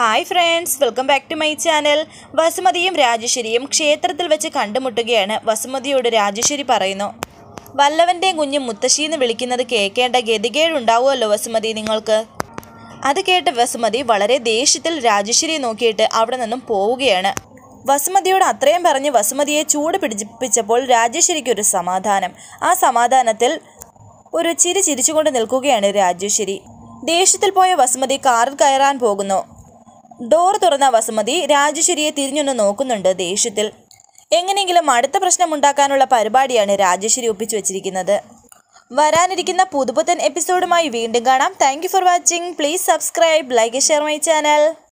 Hi friends welcome back to my channel. വസുമതിയും രാജേശ്വരിയും ക്ഷേത്രത്തിൽ വെച്ച് കണ്ടുമുട്ടുകയാണ്. വസുമതിയോട് രാജേശ്വരി പറയുന്നു വല്ലവന്റെയും കുഞ്ഞ് മുത്തശ്ശിന്ന് വിളിക്കുന്നത് കേൾക്കേണ്ട ഗതികേടുണ്ടാവുമല്ലോ വസുമതി നിങ്ങൾക്ക്. അത് കേട്ട് വസുമതി വളരെ ദേഷ്യത്തിൽ രാജേശ്വരിയെ നോക്കിയിട്ട് അവിടെ നിന്നും പോവുകയാണ്. വസുമതിയോട് അത്രയും പറഞ്ഞ് വസുമതിയെ ചൂട് പിടിപ്പിച്ചപ്പോൾ രാജേശ്വരിക്കൊരു സമാധാനം. ആ സമാധാനത്തിൽ ഒരു ചിരി ചിരിച്ചുകൊണ്ട് നിൽക്കുകയാണ് രാജേശ്വരി ദേഷ്യത്തിൽ പോയ വസുമതി കാറിൽ കയറാൻ പോകുന്നു. ഡോർ തുറന്ന വസുമതി രാജശ്വരിയെ തിരിഞ്ഞൊന്ന് നോക്കുന്നുണ്ട് ദേഷ്യത്തിൽ. എങ്ങനെയെങ്കിലും അടുത്ത പ്രശ്നമുണ്ടാക്കാനുള്ള പരിപാടിയാണ് രാജശ്വരി ഒപ്പിച്ചു വെച്ചിരിക്കുന്നത്. വരാനിരിക്കുന്ന പുതുപുത്തൻ എപ്പിസോഡുമായി വീണ്ടും കാണാം. Thank for watching please subscribe like share my channel